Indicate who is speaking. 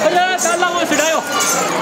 Speaker 1: अल्लाह
Speaker 2: अल्लाह वो फिडायो